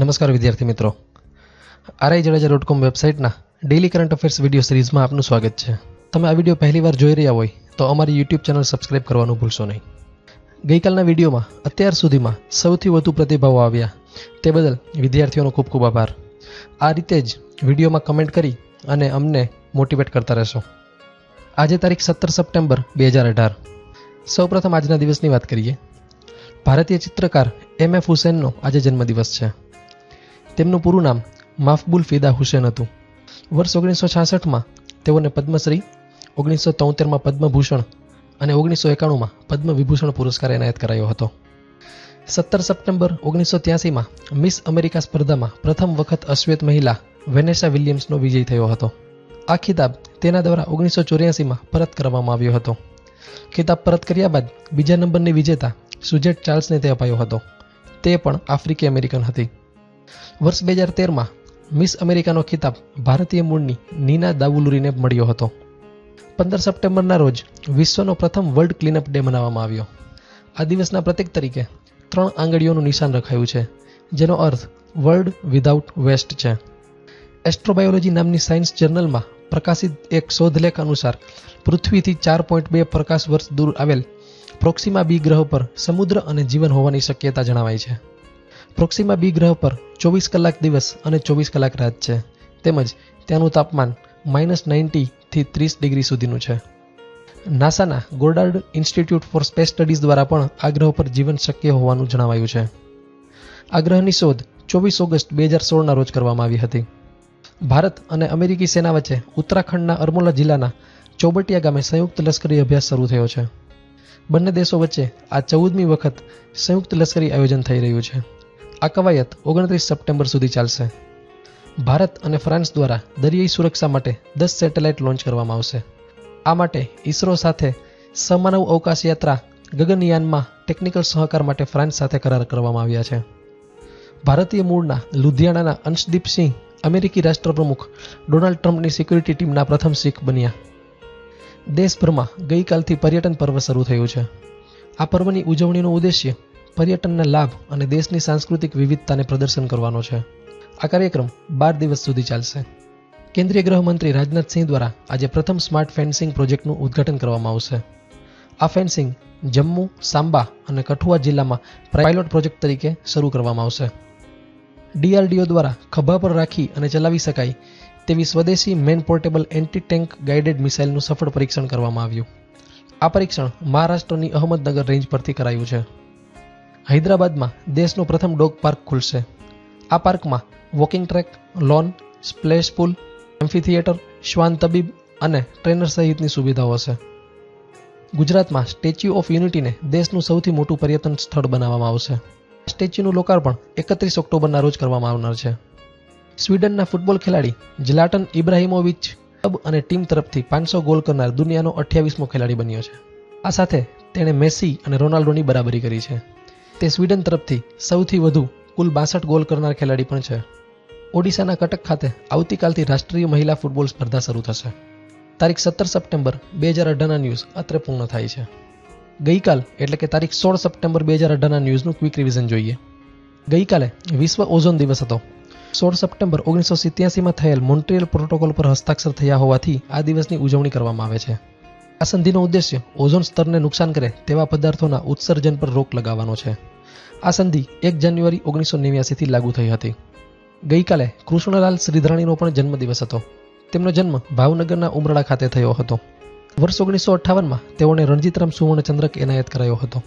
નમસ્કાર વિદ્યાર્થી મિત્રો. આરઆઈ જડેજા ડોટ કોમ વેબસાઇટના ડેલી કરંટ અફેર્સ વીડિયો સિરીઝમાં આપનું સ્વાગત છે. તમે આ વીડિયો પહેલીવાર જોઈ રહ્યા હોય, તો અમારી યુટ્યુબ ચેનલ સબસ્ક્રાઇબ કરવાનું ભૂલશો નહીં. ગઈકાલના વિડીયોમાં અત્યાર સુધીમાં સૌથી વધુ પ્રતિભાવો આવ્યા. તે બદલ વિદ્યાર્થીઓનો ખૂબ ખૂબ આભાર. આ રીતે જ વિડીયોમાં કમેન્ટ કરી અને અમને મોટિવેટ કરતા રહેશો. આજે તારીખ સત્તર સપ્ટેમ્બર બે હજાર અઢાર. સૌપ્રથમ આજના દિવસની વાત કરીએ. ભારતીય ચિત્રકાર એમ એફ હુસેનનો આજે જન્મદિવસ છે. તેમનું પૂરું નામ માફબુલ ફિદા હુસેન હતું. વર્ષ ઓગણીસો છાસઠમાં તેઓને પદ્મશ્રી, ઓગણીસો તોતેરમાં પદ્મભૂષણ અને ઓગણીસો એકાણુંમાં પદ્મ વિભૂષણ પુરસ્કાર એનાયત કરાયો હતો. સત્તર સપ્ટેમ્બર ઓગણીસો ત્યાસીમાં મિસ અમેરિકા સ્પર્ધામાં પ્રથમ વખત અશ્વેત મહિલા વેનેસા વિલિયમ્સનો વિજય થયો હતો. આ ખિતાબ તેના દ્વારા ઓગણીસો ચોર્યાસીમાં પરત કરવામાં આવ્યો હતો. ખિતાબ પરત કર્યા બાદ બીજા નંબરની વિજેતા સુજેટ ચાર્લ્સને તે અપાયો હતો. તે પણ આફ્રિકી અમેરિકન હતી. વર્ષ બે હજાર તેરમાં મિસ અમેરિકાનો ખિતાબ ભારતીય મૂળની નીના દાવુલુરીને મળ્યો હતો. પંદર સપ્ટેમ્બરના રોજ વિશ્વનો પ્રથમ વર્લ્ડ ક્લીનઅપ ડે મનાવવામાં આવ્યો. આ દિવસના પ્રતીક તરીકે ત્રણ આંગળીઓનું નિશાન રખાયું છે, જેનો અર્થ વર્લ્ડ વિધાઉટ વેસ્ટ છે. એસ્ટ્રોબાયોલોજી નામની સાયન્સ જર્નલમાં પ્રકાશિત એક શોધલેખ અનુસાર પૃથ્વીથી ચાર પોઈન્ટ બે પ્રકાશ વર્ષ દૂર આવેલ પ્રોક્સિમા બી ગ્રહ પર સમુદ્ર અને જીવન હોવાની શક્યતા જણાવાય છે. પ્રોક્સિમા બી ગ્રહ પર ચોવીસ કલાક દિવસ અને ચોવીસ કલાક રાત છે. તેમજ ત્યાંનું તાપમાન માઇનસ નાઇન્ટીથી ત્રીસ ડિગ્રી સુધીનું છે. નાસાના Goddard Institute for Space Studies દ્વારા પણ આ ગ્રહ પર જીવન શક્ય હોવાનું જણાવાયું છે. આ ગ્રહની શોધ ચોવીસ ઓગસ્ટ બે હજાર સોળના રોજ કરવામાં આવી હતી. ભારત અને અમેરિકી સેના વચ્ચે ઉત્તરાખંડના અરમોલા જિલ્લાના ચોબટિયા ગામે સંયુક્ત લશ્કરી અભ્યાસ શરૂ થયો છે. બંને દેશો વચ્ચે આ ચૌદમી વખત સંયુક્ત લશ્કરી આયોજન થઈ રહ્યું છે. આ કવાયત ઓગણત્રીસ સપ્ટેમ્બર સુધી ચાલશે. ભારત અને ફ્રાન્સ દ્વારા દરિયાઈ સુરક્ષા માટે દસ સેટેલાઇટ લોન્ચ કરવામાં આવશે. આ માટે ઇસરો સાથે સમાનવ અવકાશ યાત્રા ગગનયાનમાં ટેકનિકલ સહકાર માટે ફ્રાન્સ સાથે કરાર કરવામાં આવ્યા છે. ભારતીય મૂળના લુધિયાણાના અંશદીપ સિંહ, અમેરિકી રાષ્ટ્રપ્રમુખ ડોનાલ્ડ ટ્રમ્પની સિક્યુરિટી ટીમના પ્રથમ શીખ બન્યા. દેશભરમાં ગઈકાલથી પર્યટન પર્વ શરૂ થયું છે. આ પર્વની ઉજવણીનો ઉદ્દેશ્ય પર્યટનના લાભ અને દેશની સાંસ્કૃતિક વિવિધતાને પ્રદર્શન કરવાનો છે. આ કાર્યક્રમ બાર દિવસ સુધી ચાલશે. કેન્દ્રીય ગૃહમંત્રી રાજનાથસિંહ દ્વારા આજે પ્રથમ સ્માર્ટ ફેન્સિંગ પ્રોજેક્ટનું ઉદ્ઘાટન કરવામાં આવશે. આ ફેન્સિંગ જમ્મુ, સાંબા અને કઠુઆ જિલ્લામાં પાયલોટ પ્રોજેક્ટ તરીકે શરૂ કરવામાં આવશે. ડીઆરડીઓ દ્વારા ખભા પર રાખી અને ચલાવી શકાય તેવી સ્વદેશી man portable anti tank guided મિસાઇલનું સફળ પરીક્ષણ કરવામાં આવ્યું. આ પરીક્ષણ મહારાષ્ટ્રની અહમદનગર રેન્જ પરથી કરાયું છે. હૈદરાબાદમાં દેશનું પ્રથમ ડોગ પાર્ક ખુલશે. આ પાર્કમાં walking track, lawn, splash pool amphitheatre શ્વાન તબીબ અને ટ્રેનર સહિતની સુવિધાઓ હશે. ગુજરાતમાં સ્ટેચ્યુ ઓફ યુનિટીને દેશનું સૌથી મોટું પર્યટન સ્થળ બનાવવામાં આવશે. સ્ટેચ્યુનું લોકાર્પણ એકત્રીસ ઓક્ટોબરના રોજ કરવામાં આવનાર છે. સ્વીડનના ફૂટબોલ ખેલાડી જલાટન ઇબ્રાહિમોવિચ ક્લબ અને ટીમ તરફથી પાંચસો ગોલ કરનાર દુનિયાનો અઠ્યાવીસમો ખેલાડી બન્યો છે. આ સાથે તેણે મેસી અને રોનાલ્ડોની બરાબરી કરી છે. તે સ્વીડન તરફથી સૌથી વધુ કુલ બાસઠ ગોલ કરનાર ખેલાડી પણ છે. ઓડિશાના કટક ખાતે આવતીકાલથી રાષ્ટ્રીય મહિલા ફૂટબોલ સ્પર્ધા શરૂ થશે. તારીખ સત્તર સપ્ટેમ્બર બે હજાર અઢારના ન્યૂઝ અત્રે પૂર્ણ થાય છે. ગઈકાલ એટલે કે તારીખ સોળ સપ્ટેમ્બર બે હજાર અઢારના ન્યૂઝનું ક્વિક રિવિઝન જોઈએ. ગઈકાલે વિશ્વ ઓઝોન દિવસ હતો. સોળ સપ્ટેમ્બર ઓગણીસો સિત્યાસીમાં થયેલ મોન્ટ્રિયલ પ્રોટોકોલ પર હસ્તાક્ષર થયા હોવાથી આ દિવસની ઉજવણી કરવામાં આવે છે. આ સંધિનો ઉદ્દેશ્ય ઓઝોન સ્તરને નુકસાન કરે તેવા પદાર્થોના ઉત્સર્જન પર રોક લગાવવાનો છે. આ સંધિ એક જાન્યુઆરી ઓગણીસો નેવ્યાસીથી લાગુ થઈ હતી. ગઈકાલે કૃષ્ણલાલ શ્રીધરાણીનો પણ જન્મદિવસ હતો. તેમનો જન્મ ભાવનગરના ઉમરાળા ખાતે થયો હતો. વર્ષ ઓગણીસો અઠ્ઠાવનમાં તેઓને રણજીતરામ સુવર્ણચંદ્રક એનાયત કરાયો હતો.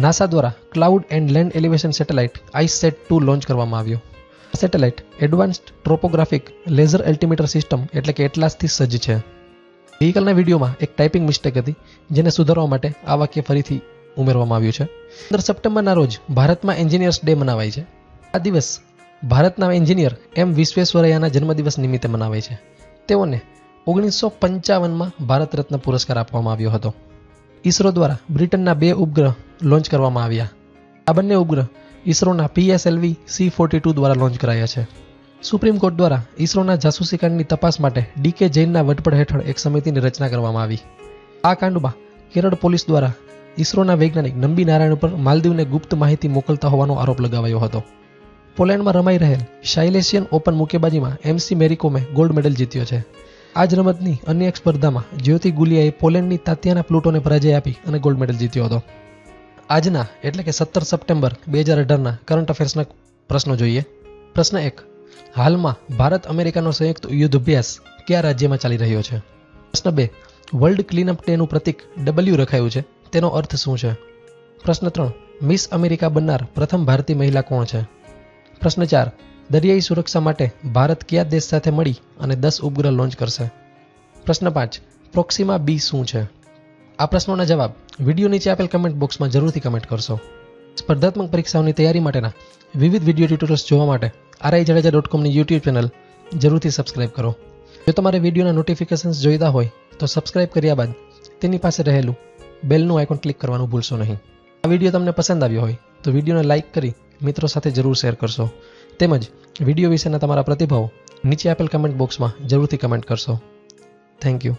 નાસા દ્વારા cloud and land elevation satellite ice sat two launch કરવામાં આવ્યો. Satellite advanced topographic laser altimeter system એટલે કે એટલાસથી સજ્જ છે. ગઈકાલના વિડીયોમાં એક ટાઈપિંગ મિસ્ટેક હતી, જેને સુધારવા માટે આ વાક્ય ફરીથી ઉમેરવામાં આવ્યું છે. પંદર સપ્ટેમ્બરના રોજ ભારતમાં એન્જિનિયર્સ ડે મનાવાય છે. આ દિવસ ભારતના એન્જિનિયર એમ વિશ્વેશ્વરૈયાના જન્મદિવસ નિમિત્તે મનાવાય છે. તેઓને ઓગણીસો પંચાવનમાં ભારત રત્ન પુરસ્કાર આપવામાં આવ્યો હતો. ઇસરો દ્વારા બ્રિટનના બે ઉપગ્રહ લોન્ચ કરવામાં આવ્યા. આ બંને ઉપગ્રહ ઇસરોના પીએસએલવી સી ફોર્ટી ટુ દ્વારા લોન્ચ કરાયા છે. સુપ્રીમ કોર્ટ દ્વારા ઇસરોના જાસૂસી કાંડની તપાસ માટે ડીકે જૈનના વડપડ હેઠળ એક સમિતિની રચના કરવામાં આવી. આ કાંડમાં કેરળ પોલીસ દ્વારા ઇસરોના વૈજ્ઞાનિક નંબી નારાયણ પર માલદીવને ગુપ્ત માહિતી મોકલતા હોવાનો આરોપ લગાવાયો હતો. પોલેન્ડમાં રમાઈ રહેલ શાઇલેશિયન ઓપન મુક્કેબાજીમાં એમસી મેરીકોમે ગોલ્ડ મેડલ જીત્યો છે. આ જ રમતની અન્ય એક સ્પર્ધામાં જ્યોતિ ગુલિયાએ પોલેન્ડની તાત્યાના પ્લુટોને પરાજય આપી અને ગોલ્ડ મેડલ જીત્યો હતો. આજના એટલે કે સત્તર સપ્ટેમ્બર બે હજાર અઢારના કરંટ અફેર્સના પ્રશ્નો જોઈએ. પ્રશ્ન એક હાલમાં ભારત અમેરિકાનો સંયુક્ત યુદ્ધ અભ્યાસ કયા રાજ્યમાં ચાલી રહ્યો છે? પ્રશ્ન બે, વર્લ્ડ ક્લીનઅપ ડેનું પ્રતીક ડબલ્યુ રખાયું છે, તેનો અર્થ શું છે? પ્રશ્ન ત્રણ, મિસ અમેરિકા બનનાર પ્રથમ ભારતીય મહિલા કોણ છે? પ્રશ્ન ચાર, દરિયાઈ સુરક્ષા માટે ભારત કયા દેશ સાથે મળી અને દસ ઉપગ્રહ લોન્ચ કરશે? પ્રશ્ન પાંચ, પ્રોક્સિમા બી શું છે? આ પ્રશ્નોના જવાબ વીડિયો નીચે આપેલ કમેન્ટ બોક્સમાં જરૂરથી કમેન્ટ કરશો. સ્પર્ધાત્મક પરીક્ષાઓની તૈયારી માટેના વિવિધ વીડિયો ટ્યુટોરિયલ્સ જોવા માટે આરઆઈ જાડેજા ડોટ કોમની યુટ્યુબ ચેનલ જરૂરથી સબસ્ક્રાઇબ કરો. જો તમારે વિડીયોના નોટિફિકેશન્સ જોઈતા હોય, તો સબસ્ક્રાઇબ કર્યા બાદ તેની પાસે રહેલું બેલનું આઇકોન ક્લિક કરવાનું ભૂલશો નહીં. આ વીડિયો તમને પસંદ આવ્યો હોય, તો વિડીયોને લાઇક કરી મિત્રો સાથે જરૂર શેર કરશો. તેમજ વીડિયો વિશેના તમારા પ્રતિભાવો નીચે આપેલ કમેન્ટ બોક્સમાં જરૂરથી કમેન્ટ કરશો. Thank you